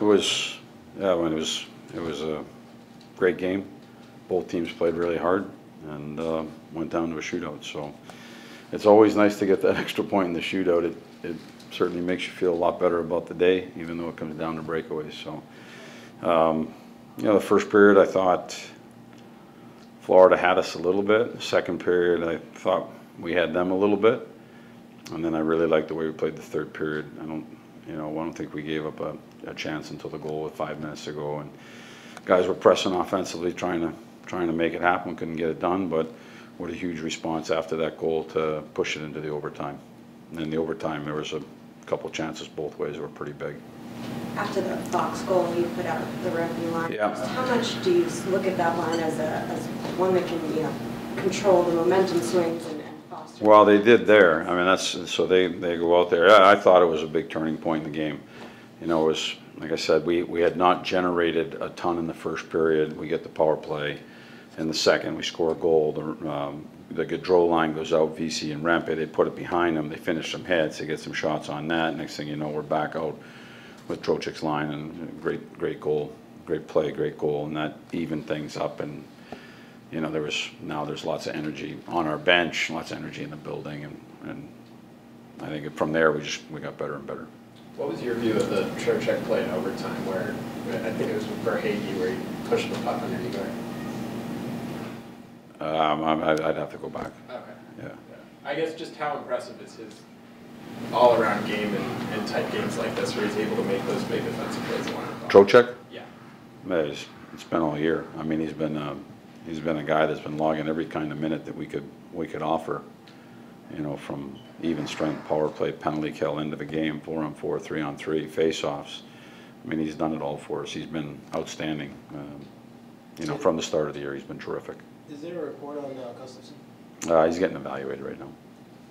It was, yeah, when it was, it was a great game. Both teams played really hard and uh, went down to a shootout, so it's always nice to get that extra point in the shootout. It, it certainly makes you feel a lot better about the day, even though it comes down to breakaways, so. um, You know, the first period, I thought Florida had us a little bit. Second period, I thought we had them a little bit. And then I really liked the way we played the third period. I don't, you know, I don't think we gave up a, a chance until the goal with five minutes to go. And guys were pressing offensively, trying to, trying to make it happen, couldn't get it done, but what a huge response after that goal to push it into the overtime. And in the overtime, there was a couple chances both ways that were pretty big. After the Fox goal, you put out the revenue line. Yeah. How much do you look at that line as a, as one that can, you know, control the momentum swings Well, they did there. I mean, that's, so they, they go out there. I, I thought it was a big turning point in the game. You know, it was, like I said, we, we had not generated a ton in the first period. We get the power play. In the second, we score a goal. The, um, the Goodrow line goes out, Vesey and Rempe, they put it behind them. They finish some heads, they get some shots on that. Next thing you know, we're back out with Trocheck's line and great, great goal, great play, great goal. And that even things up and, you know, there was, now there's lots of energy on our bench, lots of energy in the building, and, and I think from there, we just, we got better and better. What was your view of the Trocheck play in overtime where, I think it was with Verhaeghe where he pushed the puck underneath her? Um, I- I'd, have to go back, Okay. yeah. I guess just how impressive is his all-around game in, in tight games like this where he's able to make those big defensive plays? along the ball? Trocheck, Yeah. it's, it's been all year. I mean, he's been, uh, he's been a guy that's been logging every kind of minute that we could, we could offer. You know, from even strength, power play, penalty kill, into the game, four on four, three on three, face-offs. I mean, he's done it all for us. He's been outstanding. Um, You know, from the start of the year, he's been terrific. Is there a report on uh, Gustafsson? Uh, he's getting evaluated right now.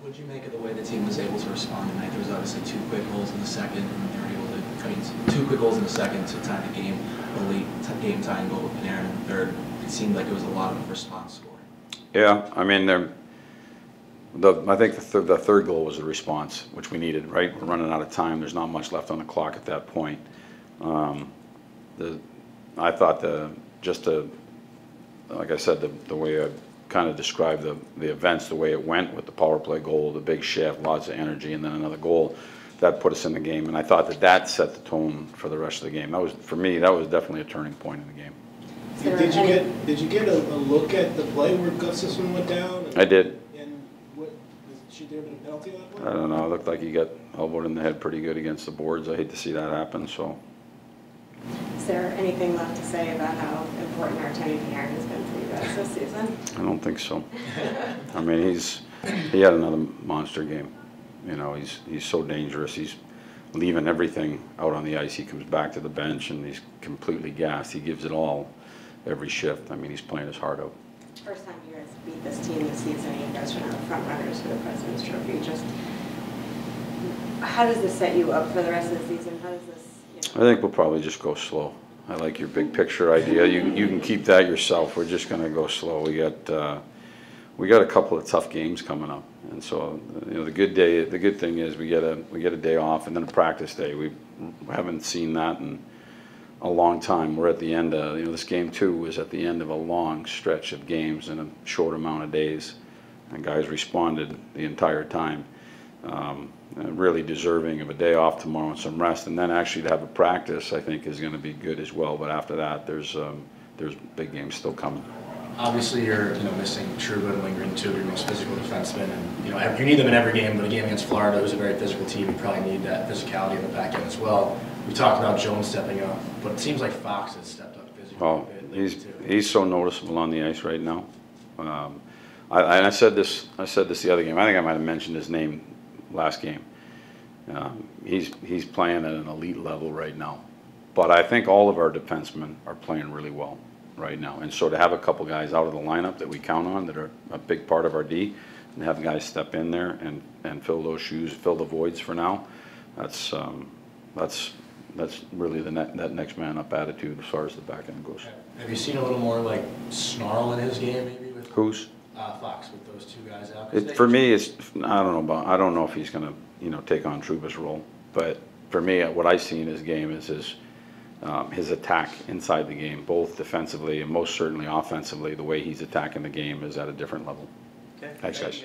What'd you make of the way the team was able to respond tonight? There was obviously two quick goals in the second, and they were able to, I mean, two quick goals in the second to tie the game, a late game tying goal with Panarin in the third. Seemed like it was a lot of response scoring. Yeah, I mean, the, I think the third, the third goal was the response, which we needed, right? We're running out of time, there's not much left on the clock at that point. Um, The, I thought the, just the, like I said, the, the way I kind of described the, the events, the way it went with the power play goal, the big shift, lots of energy, and then another goal, that put us in the game, and I thought that that set the tone for the rest of the game. That was, for me, that was definitely a turning point in the game. Is there Did you get, did you get a, a look at the play where Gustafsson went down? and- I did, And what, should there have been a penalty on that I don't know, it looked like he got elbowed in the head pretty good against the boards. I hate to see that happen, so. Is there anything left to say about how important Artemi Panarin has been for you guys this season? I don't think so. I mean, he's, he had another monster game. You know, he's, he's so dangerous. He's leaving everything out on the ice. He comes back to the bench and he's completely gassed. He gives it all every shift. I mean, he's playing his heart out. First time you guys beat this team this season, you guys are now the front runners for the President's Trophy. Just, how does this set you up for the rest of the season? How does this, you I think we'll probably just go slow. I like your big picture idea. You, you can keep that yourself. We're just gonna go slow. We got, uh, we got a couple of tough games coming up. And so, you know, the good day, the good thing is we get a, we get a day off and then a practice day. We haven't seen that in a long time. We're at the end of, you know, this game two was at the end of a long stretch of games in a short amount of days. And guys responded the entire time. Um, really deserving of a day off tomorrow and some rest. And then actually to have a practice, I think, is gonna be good as well. But after that, there's, um, there's big games still coming. Obviously, you're, you know, missing Trouba and Lindgren, two of your most physical defensemen, and, you know, you need them in every game, but a game against Florida, who's a very physical team, you probably need that physicality in the back end as well. We talked about Jones stepping up, but it seems like Fox has stepped up physically a Well, bit lately, he's, too. he's so noticeable on the ice right now. Um, I, I said this, I said this the other game, I think I might have mentioned his name last game. Um, He's, he's playing at an elite level right now. But I think all of our defensemen are playing really well right now. And so to have a couple guys out of the lineup that we count on, that are a big part of our D, and have guys step in there and, and fill those shoes, fill the voids for now, that's, um, that's, that's really the net, that next man up attitude as far as the back end goes. Have you seen a little more like snarl in his game, maybe, with Who's? uh, Fox, with those two guys out. It, for me, it's, I don't know about, I don't know if he's gonna, you know, take on Trouba's role, but for me, what I see in his game is his, um, his attack inside the game, both defensively and most certainly offensively, the way he's attacking the game is at a different level. Okay. Thanks, guys.